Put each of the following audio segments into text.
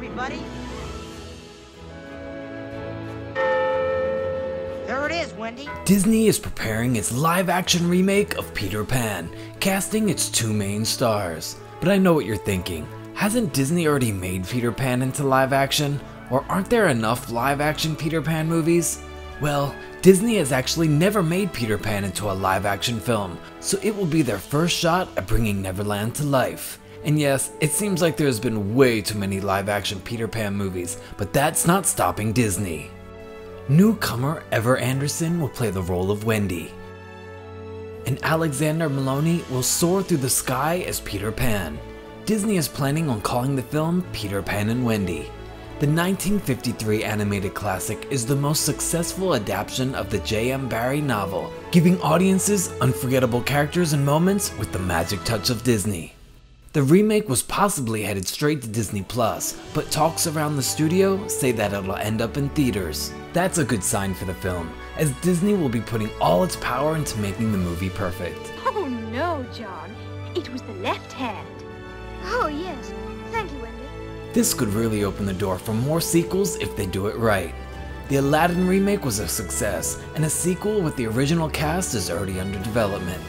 everybody. There it is, Wendy. Disney is preparing its live action remake of Peter Pan, casting its two main stars. But I know what you're thinking. Hasn't Disney already made Peter Pan into live action? Or aren't there enough live action Peter Pan movies? Well, Disney has actually never made Peter Pan into a live action film, so it will be their first shot at bringing Neverland to life. And yes, it seems like there's been way too many live action Peter Pan movies, but that's not stopping Disney. Newcomer Ever Anderson will play the role of Wendy, and Alexander Molony will soar through the sky as Peter Pan. Disney is planning on calling the film Peter Pan and Wendy. The 1953 animated classic is the most successful adaptation of the J.M. Barrie novel, giving audiences unforgettable characters and moments with the magic touch of Disney. The remake was possibly headed straight to Disney Plus, but talks around the studio say that it'll end up in theaters. That's a good sign for the film, as Disney will be putting all its power into making the movie perfect. Oh no, John. It was the left hand. Oh, yes. Thank you, Wendy. This could really open the door for more sequels if they do it right. The Aladdin remake was a success, and a sequel with the original cast is already under development.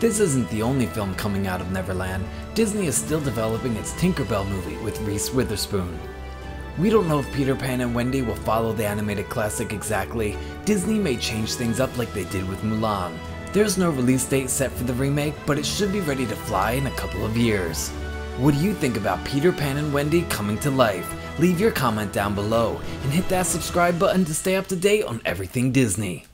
This isn't the only film coming out of Neverland. Disney is still developing its Tinkerbell movie with Reese Witherspoon. We don't know if Peter Pan and Wendy will follow the animated classic exactly. Disney may change things up like they did with Mulan. There's no release date set for the remake, but it should be ready to fly in a couple of years. What do you think about Peter Pan and Wendy coming to life? Leave your comment down below and hit that subscribe button to stay up to date on everything Disney.